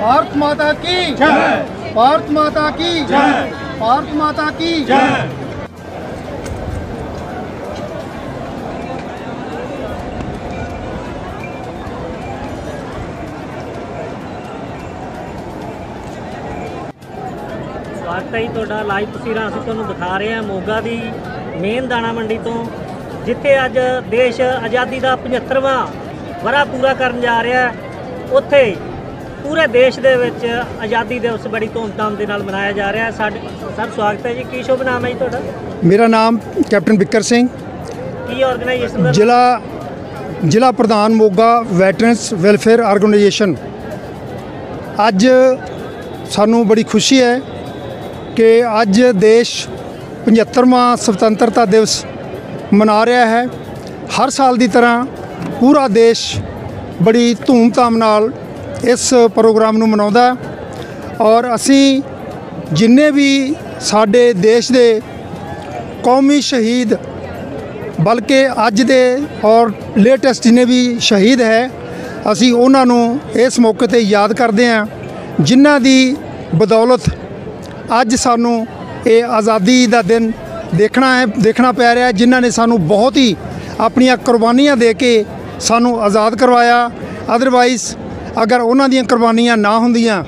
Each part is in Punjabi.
ਭਾਰਤ ਮਾਤਾ ਕੀ? ਜੈ। ਭਾਰਤ ਮਾਤਾ ਕੀ? ਜੈ। ਭਾਰਤ ਮਾਤਾ ਕੀ? ਜੈ। ਸਵਾਗਤ ਹੈ ਜੀ ਤੁਹਾਡਾ ਲਾਈਵ ਤਸਵੀਰਾਂ ਅਸੀਂ ਤੁਹਾਨੂੰ ਦਿਖਾ ਰਹੇ ਹਾਂ ਮੋਗਾ ਦੀ ਮੇਨ ਦਾਣਾ ਮੰਡੀ ਤੋਂ ਜਿੱਥੇ ਅੱਜ ਦੇਸ਼ ਆਜ਼ਾਦੀ ਦਾ 75ਵਾਂ ਵਰਾ ਪੂਰਾ ਕਰਨ ਜਾ ਰਿਹਾ ਉੱਥੇ ਪੂਰੇ ਦੇਸ਼ ਦੇ ਵਿੱਚ ਆਜ਼ਾਦੀ ਦਿਵਸ ਬੜੀ ਧੂਮਧਾਮ ਦੇ ਨਾਲ ਮਨਾਇਆ ਜਾ ਰਿਹਾ ਸਾਡੇ ਸਰ ਸਵਾਗਤ ਹੈ ਜੀ। ਕੀ ਸ਼ੁਭ ਨਾਮ ਹੈ ਜੀ ਤੁਹਾਡਾ? ਮੇਰਾ ਨਾਮ ਕੈਪਟਨ ਬਿੱਕਰ ਸਿੰਘ। ਕੀ ਆਰਗੇਨਾਈਜੇਸ਼ਨ ਦਾ? ਜ਼ਿਲ੍ਹਾ ਜ਼ਿਲ੍ਹਾ ਪ੍ਰਧਾਨ ਮੋਗਾ ਵੈਟਰਨਸ ਵੈਲਫੇਅਰ ਆਰਗੇਨਾਈਜੇਸ਼ਨ। ਅੱਜ ਸਾਨੂੰ ਬੜੀ ਖੁਸ਼ੀ ਹੈ ਕਿ ਅੱਜ ਦੇਸ਼ 75ਵਾਂ ਸੁਤੰਤਰਤਾ ਦਿਵਸ ਮਨਾ ਰਿਹਾ ਹੈ। ਹਰ ਸਾਲ ਦੀ ਤਰ੍ਹਾਂ ਪੂਰਾ ਦੇਸ਼ ਬੜੀ ਧੂਮਧਾਮ ਨਾਲ ਇਸ ਪ੍ਰੋਗਰਾਮ ਨੂੰ ਮਨਾਉਂਦਾ ਔਰ ਅਸੀਂ ਜਿੰਨੇ ਵੀ ਸਾਡੇ ਦੇਸ਼ ਦੇ ਕੌਮੀ ਸ਼ਹੀਦ, ਬਲਕਿ ਅੱਜ ਦੇ ਔਰ ਲੇਟੈਸਟ ਜਿੰਨੇ ਵੀ ਸ਼ਹੀਦ ਹੈ, ਅਸੀਂ ਉਹਨਾਂ ਨੂੰ ਇਸ ਮੌਕੇ ਤੇ ਯਾਦ ਕਰਦੇ ਹਾਂ, ਜਿਨ੍ਹਾਂ ਦੀ ਬਦੌਲਤ ਅੱਜ ਸਾਨੂੰ ਇਹ ਆਜ਼ਾਦੀ ਦਾ ਦਿਨ ਦੇਖਣਾ ਹੈ, ਦੇਖਣਾ ਪੈ ਰਿਹਾ ਜਿਨ੍ਹਾਂ ਨੇ ਸਾਨੂੰ ਬਹੁਤ ਹੀ ਆਪਣੀਆਂ ਕੁਰਬਾਨੀਆਂ ਦੇ ਕੇ ਸਾਨੂੰ ਆਜ਼ਾਦ ਕਰਵਾਇਆ। ਅਦਰਵਾਈਜ਼ ਅਗਰ ਉਹਨਾਂ ਦੀਆਂ ਕੁਰਬਾਨੀਆਂ ਨਾ ਹੁੰਦੀਆਂ,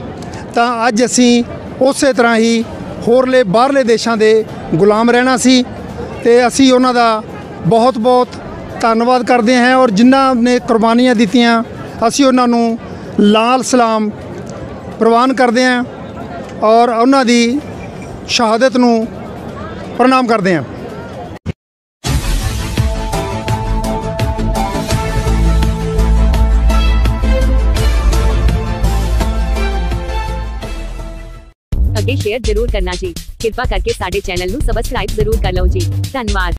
ਤਾਂ ਅੱਜ ਅਸੀਂ ਉਸੇ ਤਰ੍ਹਾਂ ਹੀ ਹੋਰਲੇ ਬਾਹਰਲੇ ਦੇਸ਼ਾਂ ਦੇ ਗੁਲਾਮ ਰਹਿਣਾ ਸੀ ਤੇ ਅਸੀਂ ਉਹਨਾਂ ਦਾ ਬਹੁਤ ਬਹੁਤ ਧੰਨਵਾਦ ਕਰਦੇ ਹਾਂ ਔਰ ਜਿਨ੍ਹਾਂ ਨੇ ਕੁਰਬਾਨੀਆਂ ਦਿੱਤੀਆਂ, ਅਸੀਂ ਉਹਨਾਂ ਨੂੰ ਲਾਲ ਸਲਾਮ ਪ੍ਰਵਾਨ ਕਰਦੇ ਹਾਂ ਔਰ ਉਹਨਾਂ ਦੀ ਸ਼ਹਾਦਤ ਨੂੰ ਪ੍ਰਣਾਮ ਕਰਦੇ ਹਾਂ। ਅੱਗੇ ਸ਼ੇਅਰ ਜ਼ਰੂਰ ਕਰਨਾ ਜੀ। ਕਿਰਪਾ ਕਰਕੇ ਸਾਡੇ ਚੈਨਲ ਨੂੰ ਸਬਸਕ੍ਰਾਈਬ ਜ਼ਰੂਰ ਕਰ ਲਓ ਜੀ। ਧੰਨਵਾਦ।